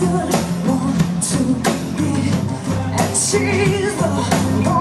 you want to be. She's the